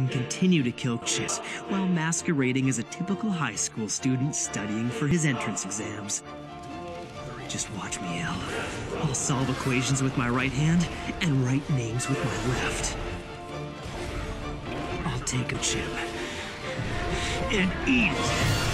can continue to kill Chipps while masquerading as a typical high school student studying for his entrance exams. Just watch me, El. I'll solve equations with my right hand and write names with my left. I'll take a Chipp and eat it.